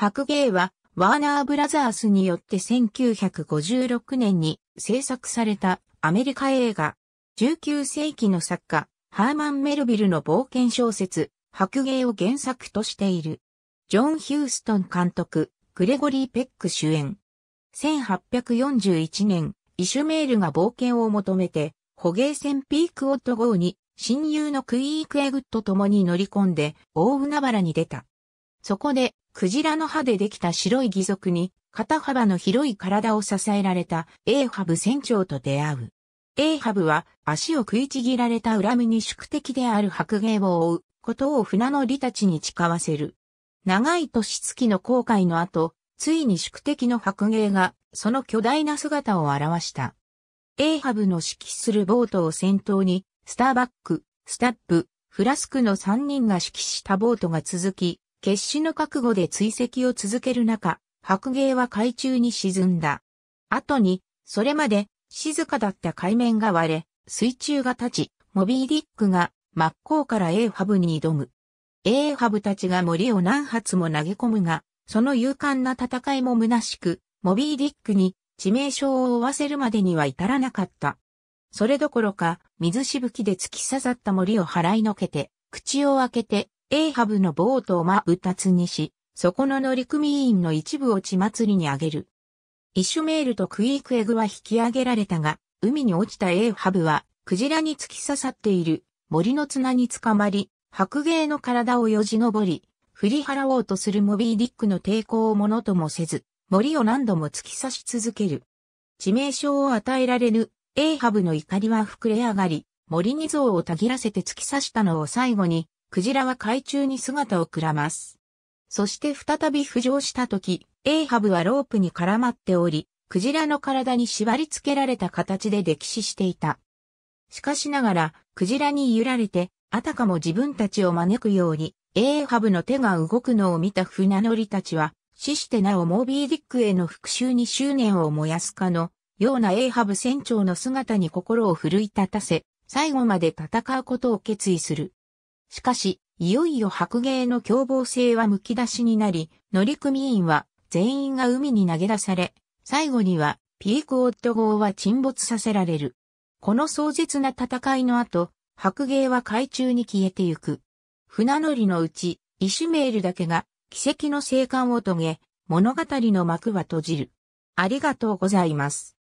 白芸はワーナーブラザースによって1956年に制作されたアメリカ映画。19世紀の作家、ハーマン・メルビルの冒険小説、白芸を原作としている。ジョン・ヒューストン監督、グレゴリー・ペック主演。1841年、イシュメールが冒険を求めて、捕鯨船ピークオット号に親友のクイークエグッと共に乗り込んで大海原に出た。そこで、クジラの歯でできた白い義足に、肩幅の広い体を支えられたエーハブ船長と出会う。エーハブは足を食いちぎられた恨みに宿敵である白芸を追うことを船乗りたちに誓わせる。長い年月の航海の後、ついに宿敵の白芸がその巨大な姿を現した。エーハブの指揮するボートを先頭に、スターバック、スタップ、フラスクの3人が指揮したボートが続き、決死の覚悟で追跡を続ける中、白芸は海中に沈んだ。後に、それまで静かだった海面が割れ、水中が立ち、モビーディックが真っ向からエーハブに挑む。エーハブたちが森を何発も投げ込むが、その勇敢な戦いも虚しく、モビーディックに致命傷を負わせるまでには至らなかった。それどころか、水しぶきで突き刺さった森を払いのけて、口を開けて、エーハブのボートを真二つにし、そこの乗組員の一部を血祭りにあげる。イシュメールとクイークエグは引き上げられたが、海に落ちたエーハブは、クジラに突き刺さっている森の綱につかまり、白芸の体をよじ登り、振り払おうとするモビーディックの抵抗をものともせず、森を何度も突き刺し続ける。致命傷を与えられぬ、エーハブの怒りは膨れ上がり、森に像をたぎらせて突き刺したのを最後に、クジラは海中に姿をくらます。そして再び浮上した時、エーハブはロープに絡まっており、クジラの体に縛り付けられた形で溺死していた。しかしながら、クジラに揺られて、あたかも自分たちを招くように、エーハブの手が動くのを見た船乗りたちは、死してなおモービーディックへの復讐に執念を燃やすかの、ようなエーハブ船長の姿に心を奮い立たせ、最後まで戦うことを決意する。しかし、いよいよ白芸の凶暴性は剥き出しになり、乗組員は全員が海に投げ出され、最後にはピークオット号は沈没させられる。この壮絶な戦いの後、白芸は海中に消えてゆく。船乗りのうち、イシュメールだけが奇跡の生還を遂げ、物語の幕は閉じる。ありがとうございます。